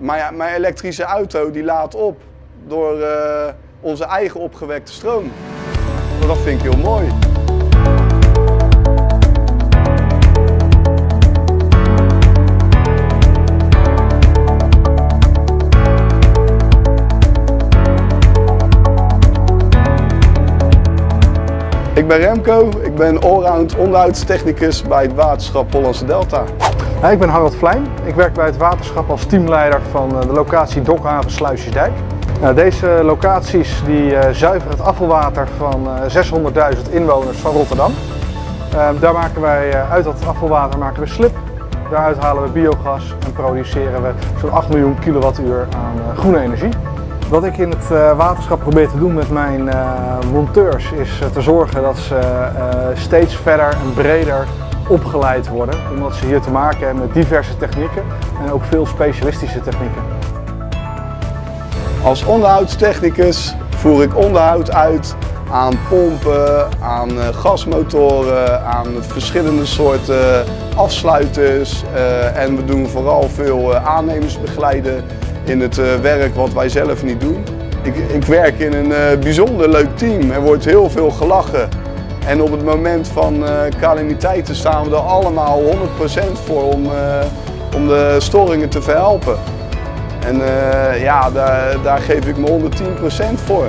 Maar ja, mijn elektrische auto die laat op door eh, onze eigen opgewekte stroom. Dat vind ik heel mooi. Ik ben Remco, ik ben allround onderhoudstechnicus bij het waterschap Hollandse Delta. ik ben Harald Vlijn. Ik werk bij het waterschap als teamleider van eh, de locatie Dokhaven Sluisjesdijk. Nou, deze locaties die uh, zuiveren het afvalwater van uh, eh, 600.000 inwoners van Rotterdam. daar maken wij uit dat afvalwater maken we slip. Daaruit halen we biogas en produceren we zo'n 8 miljoen kilowattuur aan groene energie. Wat ik in het uh, waterschap probeer te doen met mijn uh, monteurs is uh, te zorgen dat ze steeds verder en breder opgeleid worden. Omdat ze hier te maken hebben met diverse technieken en ook veel specialistische technieken. Als onderhoudstechnicus voer ik onderhoud uit aan pompen, aan gasmotoren, aan verschillende soorten afsluiters. en we doen vooral veel aannemers begeleiden in het uh, werk wat wij zelf niet doen. Ik, ik werk in een uh, bijzonder leuk team. Er wordt heel veel gelachen. En op het moment van calamiteiten staan we er allemaal 100% voor om, om de storingen te verhelpen. En ja, daar, daar geef ik me 110% voor.